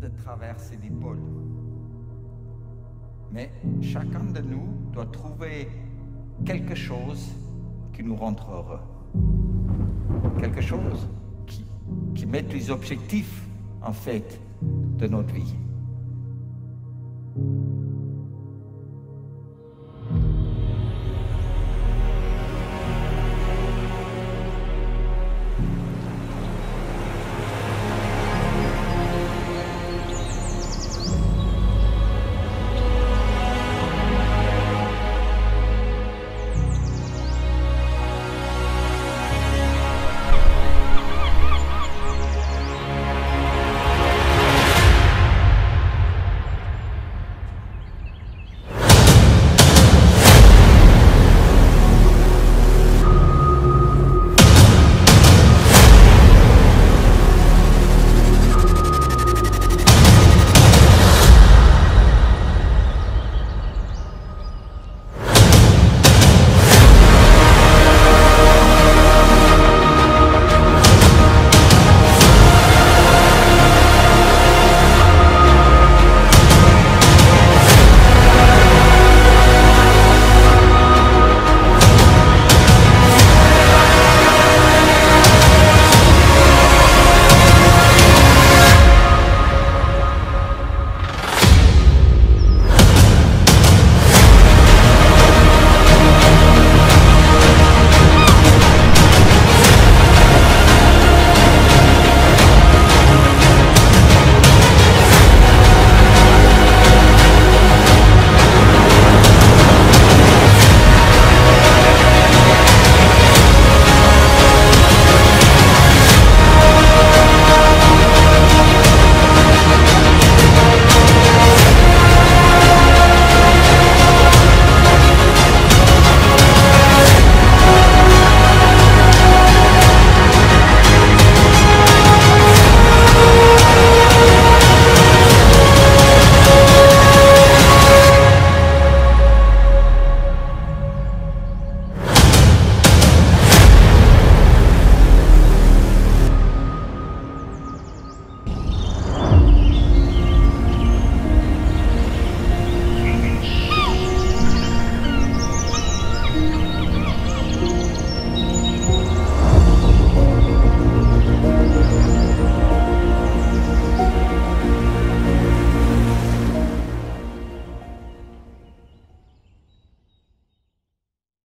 de traverser des pôles. Mais chacun de nous doit trouver quelque chose qui nous rend heureux. Quelque chose qui, qui met les objectifs, en fait, de notre vie.